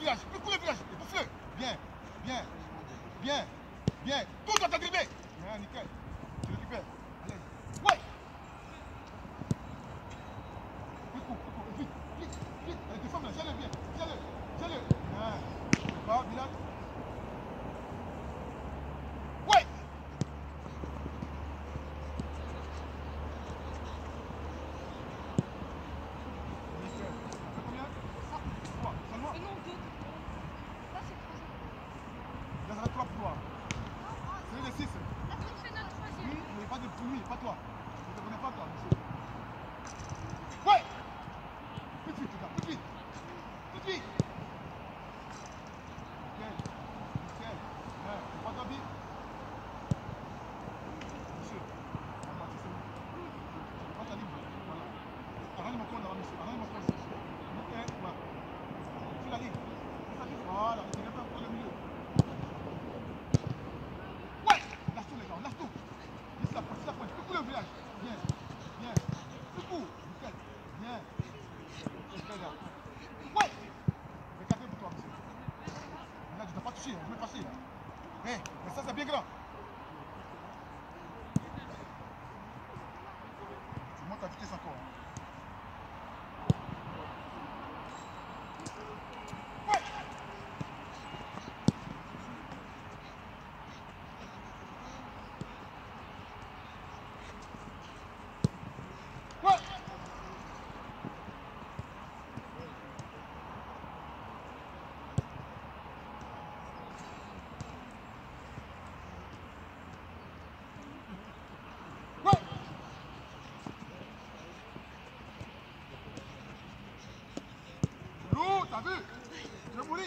Держи! Eh, mais ça c'est bien grand. Tu montes à vitesse encore. Hein. 아들, 전문이.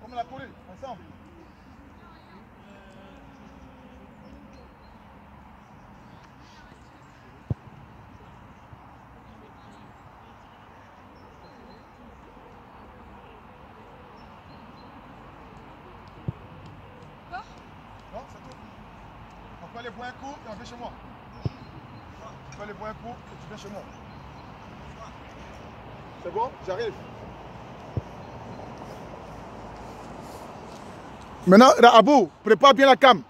Comme la Corée, ensemble. Non, c'est tout. On peut aller boire un et on vient chez moi. Tu peux aller boire un et tu viens chez moi. C'est bon J'arrive. Maintenant, Abou, prépare bien la cam.